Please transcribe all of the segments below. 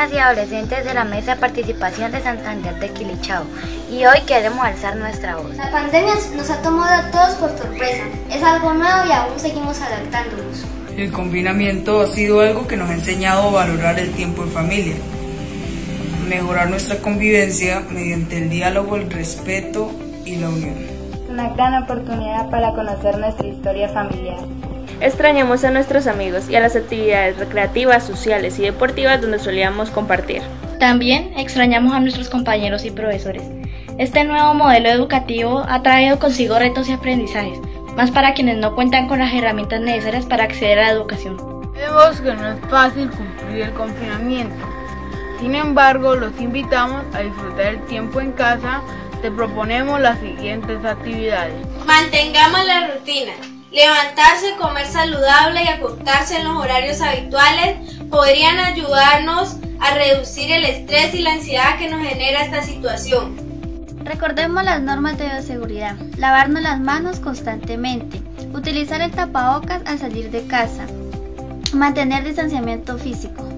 adolescentes de la Mesa de Participación de Santander de Quilichao y hoy queremos alzar nuestra voz. La pandemia nos ha tomado a todos por sorpresa, es algo nuevo y aún seguimos adaptándonos. El confinamiento ha sido algo que nos ha enseñado a valorar el tiempo en familia, mejorar nuestra convivencia mediante el diálogo, el respeto y la unión. Una gran oportunidad para conocer nuestra historia familiar. Extrañamos a nuestros amigos y a las actividades recreativas, sociales y deportivas donde solíamos compartir. También extrañamos a nuestros compañeros y profesores. Este nuevo modelo educativo ha traído consigo retos y aprendizajes, más para quienes no cuentan con las herramientas necesarias para acceder a la educación. Vemos que no es fácil cumplir el confinamiento. Sin embargo, los invitamos a disfrutar el tiempo en casa. Te proponemos las siguientes actividades. Mantengamos la rutina. Levantarse, comer saludable y acostarse en los horarios habituales podrían ayudarnos a reducir el estrés y la ansiedad que nos genera esta situación. Recordemos las normas de bioseguridad, lavarnos las manos constantemente, utilizar el tapabocas al salir de casa, mantener distanciamiento físico.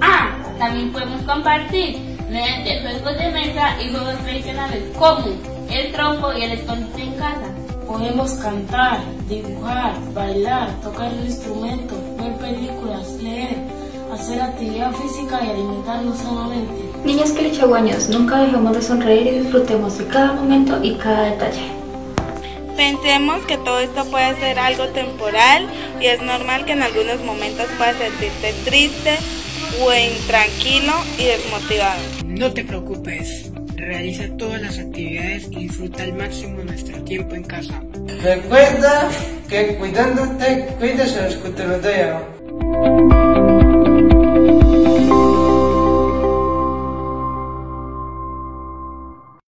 Ah, también podemos compartir mediante juegos de mesa y juegos tradicionales como el trompo y el escondite en casa. Podemos cantar, dibujar, bailar, tocar el instrumento, ver películas, leer, hacer actividad física y alimentarnos sanamente. Niños quilichagüeños, nunca dejemos de sonreír y disfrutemos de cada momento y cada detalle. Pensemos que todo esto puede ser algo temporal y es normal que en algunos momentos puedas sentirte triste o intranquilo y desmotivado. No te preocupes, realiza todas las actividades y disfruta al máximo nuestro tiempo en casa. Recuerda que cuidándote, cuidas a los que te rodean.